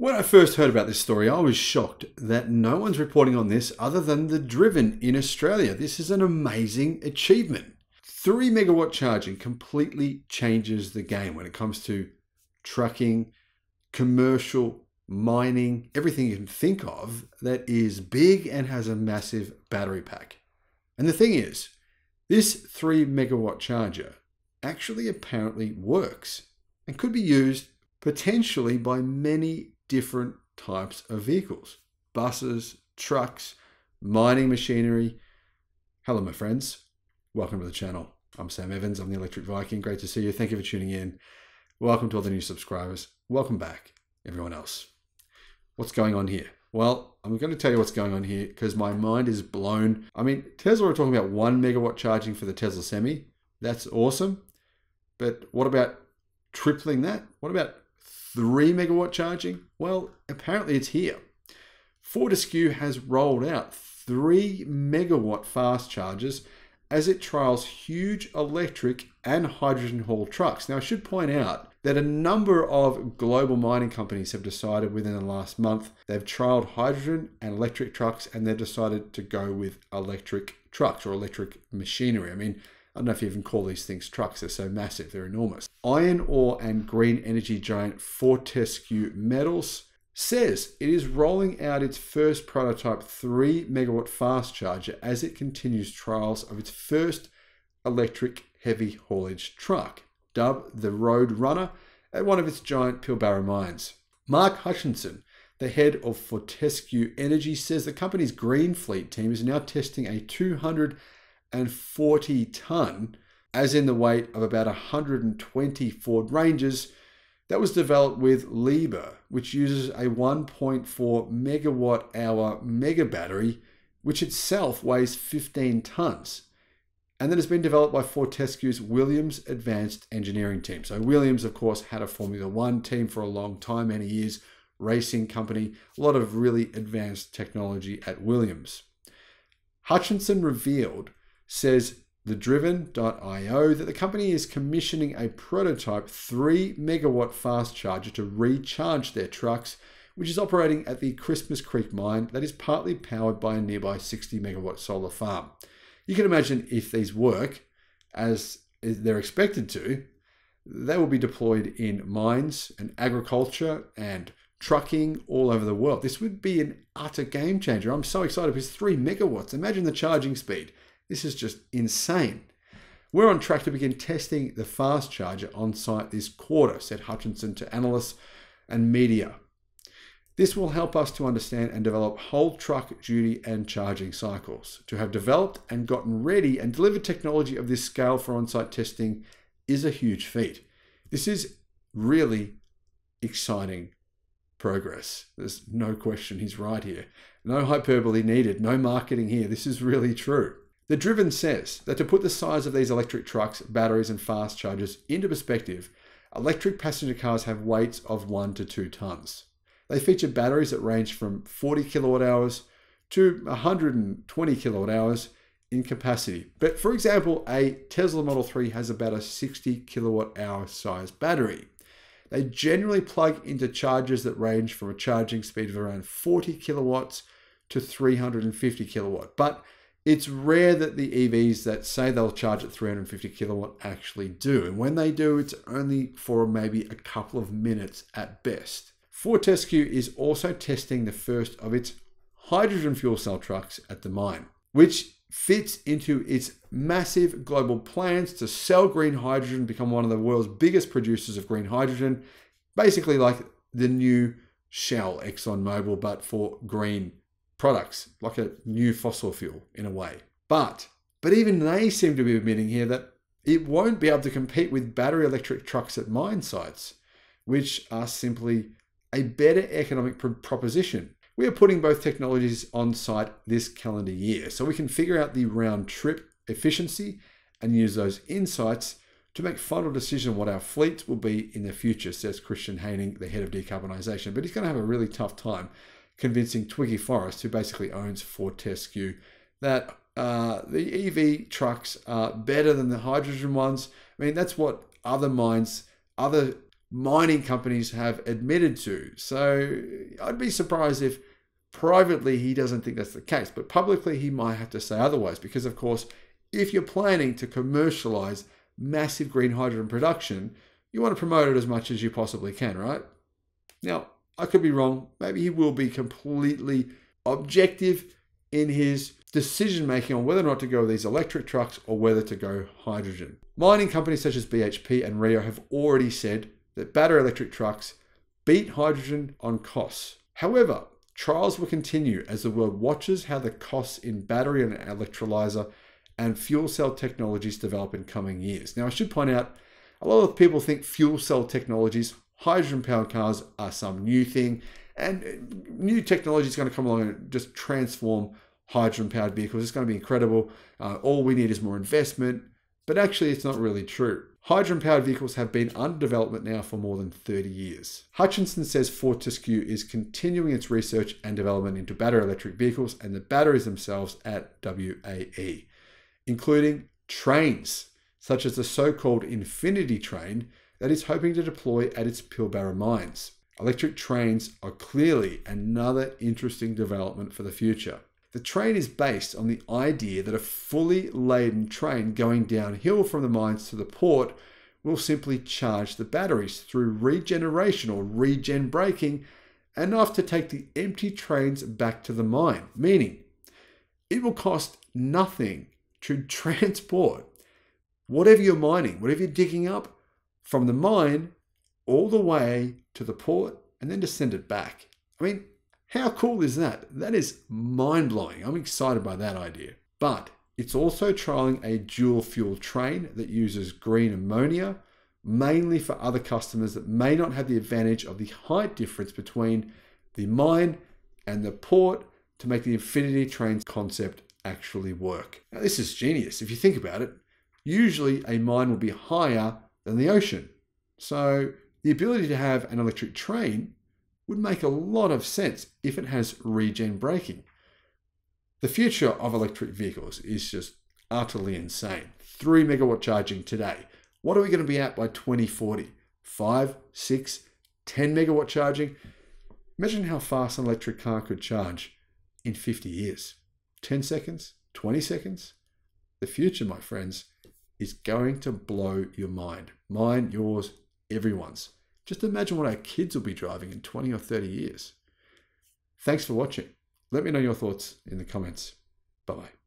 When I first heard about this story, I was shocked that no one's reporting on this other than the Driven in Australia. This is an amazing achievement. 3 megawatt charging completely changes the game when it comes to trucking, commercial, mining, everything you can think of that is big and has a massive battery pack. And the thing is, this 3 megawatt charger actually apparently works and could be used potentially by many different types of vehicles buses, trucks, mining machinery. Hello, my friends. Welcome to the channel. I'm Sam Evans. I'm the Electric Viking. Great to see you. Thank you for tuning in. Welcome to all the new subscribers. Welcome back, everyone else. What's going on here? Well, I'm going to tell you what's going on here because my mind is blown. I mean, Tesla are talking about one megawatt charging for the Tesla Semi. That's awesome. But what about tripling that? What about three megawatt charging? Well, apparently it's here. Fortescue has rolled out three megawatt fast chargers as it trials huge electric and hydrogen haul trucks. Now, I should point out that a number of global mining companies have decided within the last month they've trialed hydrogen and electric trucks and they've decided to go with electric trucks or electric machinery. I mean, I don't know if you even call these things trucks, they're so massive, they're enormous. Iron ore and green energy giant Fortescue Metals says it is rolling out its first prototype 3 megawatt fast charger as it continues trials of its first electric heavy haulage truck, dubbed the Road Runner, at one of its giant Pilbara mines. Mark Hutchinson, the head of Fortescue Energy, says the company's green fleet team is now testing a 240 ton, as in the weight of about 120 Ford Rangers, that was developed with Liebherr, which uses a 1.4 megawatt hour mega battery, which itself weighs 15 tons. And that has been developed by Fortescue's Williams Advanced Engineering team. So, Williams, of course, had a Formula One team for a long time, many years, racing company, a lot of really advanced technology at Williams. Hutchinson revealed, says thedriven.io that the company is commissioning a prototype 3 megawatt fast charger to recharge their trucks, which is operating at the Christmas Creek mine that is partly powered by a nearby 60 megawatt solar farm. You can imagine if these work as they're expected to, they will be deployed in mines and agriculture and trucking all over the world. This would be an utter game changer. I'm so excited because 3 megawatts. Imagine the charging speed. This is just insane. We're on track to begin testing the fast charger on site this quarter, said Hutchinson to analysts and media. This will help us to understand and develop whole truck duty and charging cycles. To have developed and gotten ready and delivered technology of this scale for on site testing is a huge feat. This is really exciting progress. There's no question he's right here. No hyperbole needed, no marketing here. This is really true. The Driven says that to put the size of these electric trucks, batteries, and fast chargers into perspective, electric passenger cars have weights of 1 to 2 tons. They feature batteries that range from 40 kilowatt hours to 120 kilowatt hours in capacity. But for example, a Tesla Model 3 has about a 60 kilowatt hour size battery. They generally plug into chargers that range from a charging speed of around 40 kilowatts to 350 kilowatt. But it's rare that the EVs that say they'll charge at 350 kilowatt actually do. And when they do, it's only for maybe a couple of minutes at best. Fortescue is also testing the first of its hydrogen fuel cell trucks at the mine, which fits into its massive global plans to sell green hydrogen, become one of the world's biggest producers of green hydrogen, basically like the new Shell, ExxonMobil, but for green products, like a new fossil fuel in a way. But but even they seem to be admitting here that it won't be able to compete with battery electric trucks at mine sites, which are simply a better economic pr- proposition. We are putting both technologies on site this calendar year so we can figure out the round trip efficiency and use those insights to make final decision what our fleet will be in the future, says Christian Haining, the head of decarbonisation. But he's going to have a really tough time convincing Twiggy Forrest, who basically owns Fortescue, that uh, the EV trucks are better than the hydrogen ones. I mean, that's what other mines, other mining companies have admitted to. So I'd be surprised if privately he doesn't think that's the case, but publicly he might have to say otherwise because, of course, if you're planning to commercialize massive green hydrogen production, you want to promote it as much as you possibly can, right? Now, I could be wrong. Maybe he will be completely objective in his decision making on whether or not to go with these electric trucks or whether to go hydrogen. Mining companies such as BHP and Rio have already said that battery electric trucks beat hydrogen on costs. However, trials will continue as the world watches how the costs in battery and electrolyzer and fuel cell technologies develop in coming years. Now, I should point out a lot of people think fuel cell technologies, hydrogen powered cars, are some new thing, and new technology is going to come along and just transform hydrogen powered vehicles. It's going to be incredible. Uh, all we need is more investment, but actually, it's not really true. Hydrogen powered vehicles have been under development now for more than 30 years. Hutchinson says Fortescue is continuing its research and development into battery electric vehicles and the batteries themselves at WAE, including trains, such as the so called Infinity Train that is hoping to deploy at its Pilbara mines. Electric trains are clearly another interesting development for the future. The train is based on the idea that a fully laden train going downhill from the mines to the port will simply charge the batteries through regeneration or regen braking enough to take the empty trains back to the mine, meaning it will cost nothing to transport whatever you're mining, whatever you're digging up from the mine all the way to the port and then to send it back. I mean, how cool is that? That is mind blowing. I'm excited by that idea. But it's also trialing a dual fuel train that uses green ammonia, mainly for other customers that may not have the advantage of the height difference between the mine and the port to make the infinity trains concept actually work. Now, this is genius. If you think about it, usually a mine will be higher than the ocean. So the ability to have an electric train would make a lot of sense if it has regen braking. The future of electric vehicles is just utterly insane. 3 megawatt charging today. What are we going to be at by 2040? 5, 6, 10 megawatt charging? Imagine how fast an electric car could charge in 50 years. 10 seconds? 20 seconds? The future, my friends, is going to blow your mind. Mine, yours, everyone's. Just imagine what our kids will be driving in 20 or 30 years. Thanks for watching. Let me know your thoughts in the comments. Bye bye.